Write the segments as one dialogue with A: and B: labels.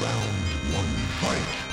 A: Round one, fight!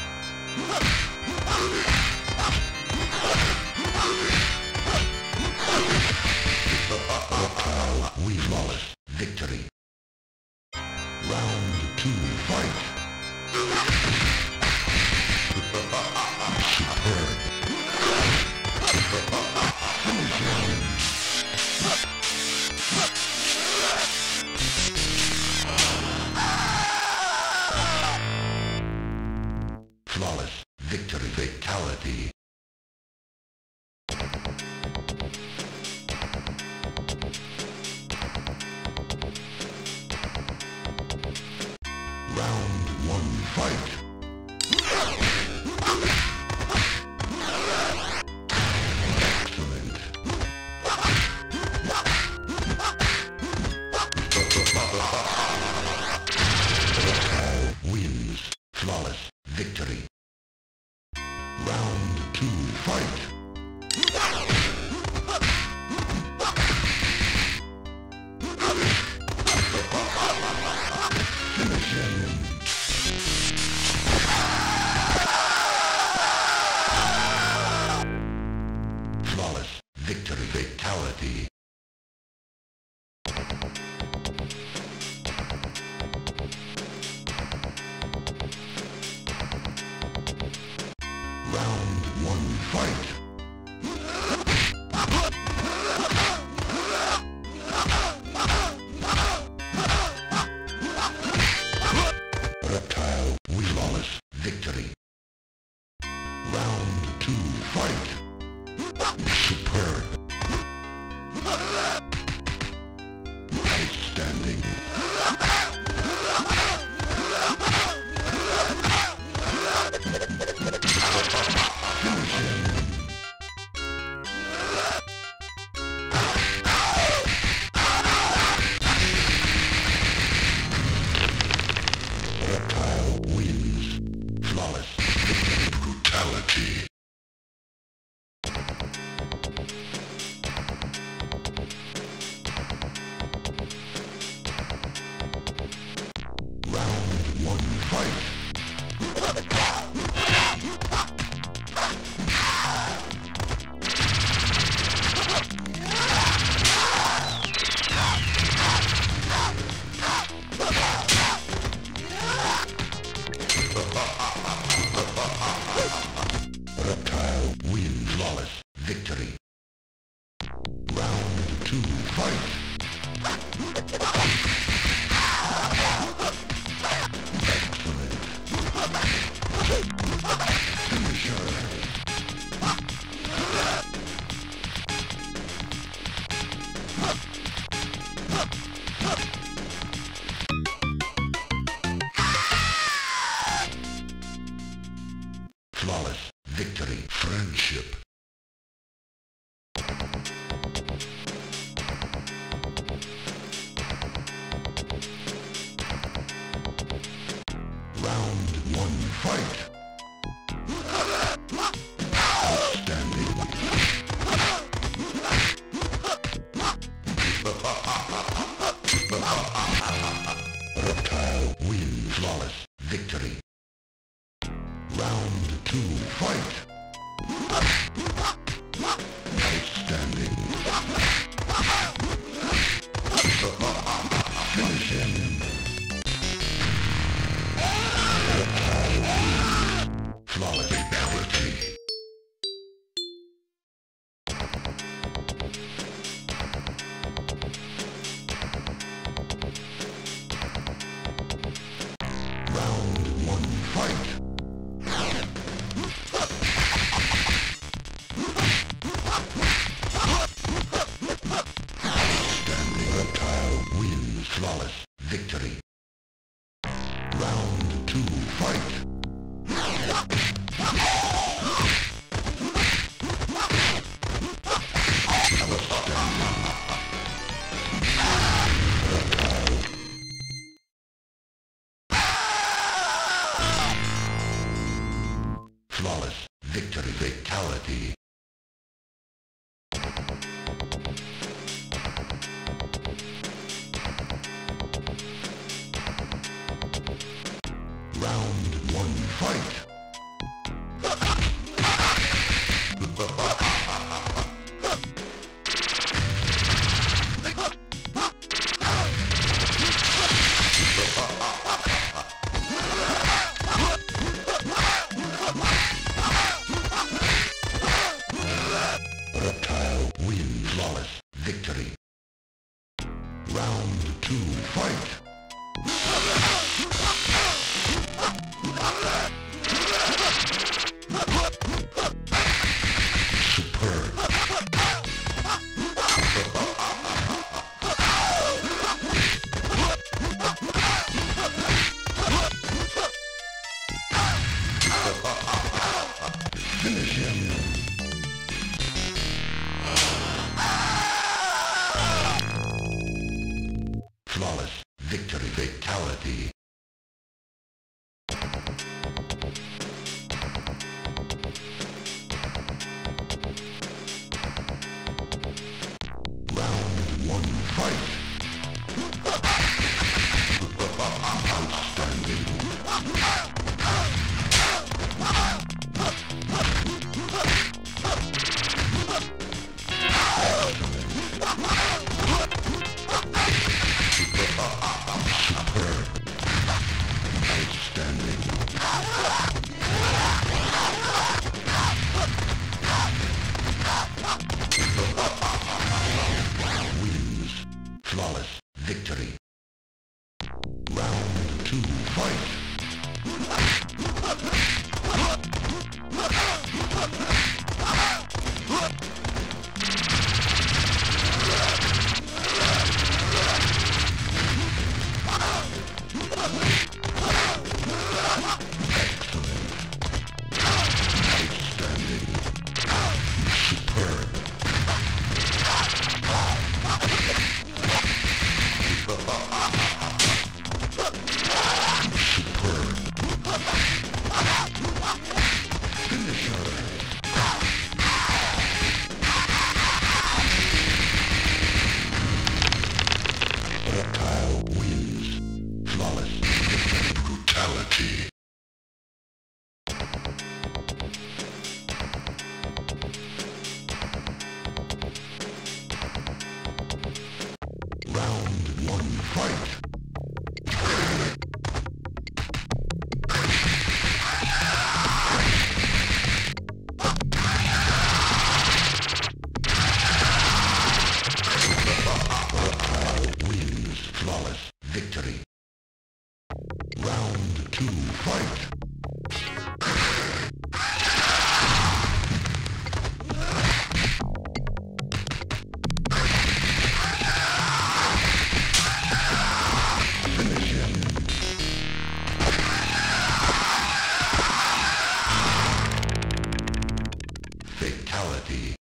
A: Round one, fight! wins. Flawless victory. Round two, fight! Fight! Fight! Round two, fight! Finish him. Fight! Fatality.